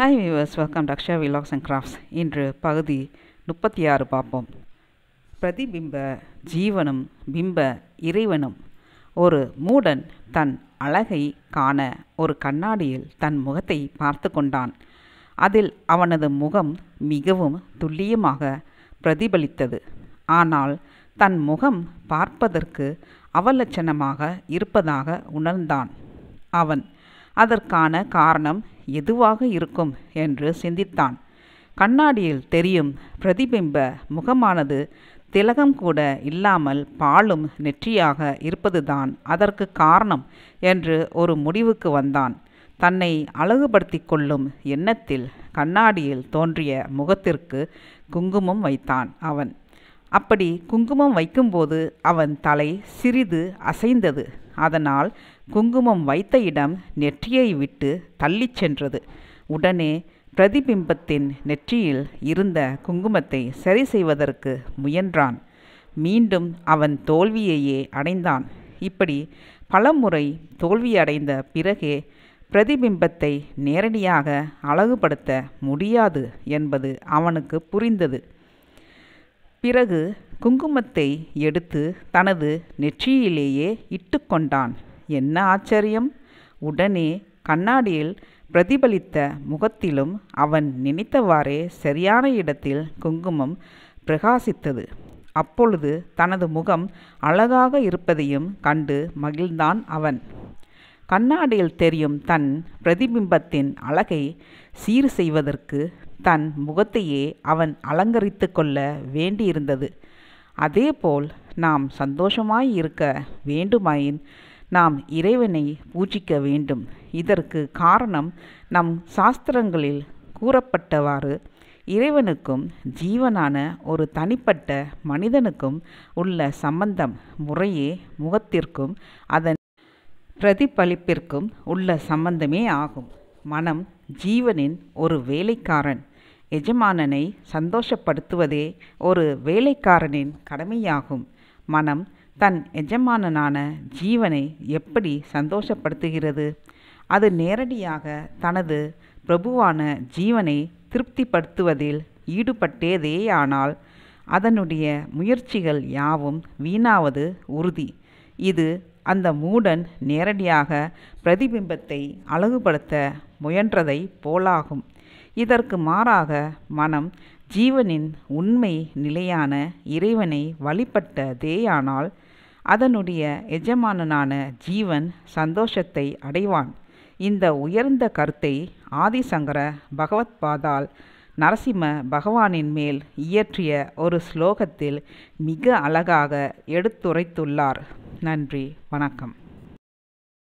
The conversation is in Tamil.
Hi viewers welcome Raksha vlogs and crafts இன்று பகுதி முப்பத்தி ஆறு பார்ப்போம். பிரதிபிம்ப ஜீவனும் பிம்ப இறைவனும். ஒரு மூடன் தன் அழகை காண ஒரு கண்ணாடியில் தன் முகத்தை பார்த்து கொண்டான். அதில் அவனது முகம் மிகவும் துல்லியமாக பிரதிபலித்தது. ஆனால் தன் முகம் பார்ப்பதற்கு அவலட்சணமாக இருப்பதாக உணர்ந்தான். அவன் அதற்கான காரணம் எதுவாக இருக்கும் என்று சிந்தித்தான். கண்ணாடியில் தெரியும் பிரதிபிம்ப முகமானது திலகம் கூட இல்லாமல் பாலும் நெற்றியாக இருப்பதுதான் அதற்கு காரணம் என்று ஒரு முடிவுக்கு வந்தான். தன்னை அழகுபடுத்தி கொள்ளும் எண்ணத்தில் கண்ணாடியில் தோன்றிய முகத்திற்கு குங்குமம் வைத்தான் அவன். அப்படி குங்குமம் வைக்கும்போது அவன் தலை சிறிது அசைந்தது. அதனால் குங்குமம் வைத்த இடம் நெற்றியை விட்டு தள்ளிச் சென்றது. உடனே பிரதிபிம்பத்தின் நெற்றியில் இருந்த குங்குமத்தை சரி செய்வதற்கு முயன்றான். மீண்டும் அவன் தோல்வியையே அடைந்தான். இப்படி பலமுறை தோல்வியடைந்த பிறகே பிரதிபிம்பத்தை நேரடியாக அழகுபடுத்த முடியாது என்பது அவனுக்கு புரிந்தது. பிறகு குங்குமத்தை எடுத்து தனது நெற்றியிலேயே இட்டுக்கொண்டான். என்ன ஆச்சரியம்? உடனே கண்ணாடியில் பிரதிபலித்த முகத்திலும் அவன் நினைத்தவாறே சரியான இடத்தில் குங்குமம் பிரகாசித்தது. அப்பொழுது தனது முகம் அழகாக இருப்பதையும் கண்டு மகிழ்ந்தான் அவன். கண்ணாடியில் தெரியும் தன் பிரதிபிம்பத்தின் அழகை சீர் செய்வதற்கு தன் முகத்தையே அவன் அலங்கரித்து கொள்ள வேண்டியிருந்தது. அதேபோல் நாம் சந்தோஷமாய் இருக்க வேண்டுமாயின் நாம் இறைவனை பூஜிக்க வேண்டும். இதற்கு காரணம் நம் சாஸ்திரங்களில் கூறப்பட்டவாறு இறைவனுக்கும் ஜீவனான ஒரு தனிப்பட்ட மனிதனுக்கும் உள்ள சம்பந்தம் முறையே முகத்திற்கும் அதன் பிரதிபலிப்பிற்கும் உள்ள சம்பந்தமே ஆகும். மனம் ஜீவனின் ஒரு வேலைக்காரன். எஜமானனை சந்தோஷப்படுத்துவதே ஒரு வேலைக்காரனின் கடமையாகும். மனம் தன் எஜமானனான ஜீவனை எப்படி சந்தோஷப்படுத்துகிறது? அது நேரடியாக தனது பிரபுவான ஜீவனை திருப்திப்படுத்துவதில் ஈடுபட்டேதேயானால் அதனுடைய முயற்சிகள் யாவும் வீணாவது உறுதி. இது அந்த மூடன் நேரடியாக பிரதிபிம்பத்தை அழகுபடுத்த முயன்றதை போலாகும். இதற்கு மாறாக மனம் ஜீவனின் உண்மை நிலையான இறைவனை வழிபட்டதேயானால் அதனுடைய எஜமானனான ஜீவன் சந்தோஷத்தை அடைவான். இந்த உயர்ந்த கருத்தை ஆதிசங்கர பகவத்பாதால் நரசிம்ம பகவானின் மேல் இயற்றிய ஒரு ஸ்லோகத்தில் மிக அழகாக எடுத்துரைத்துள்ளார். நன்றி. வணக்கம்.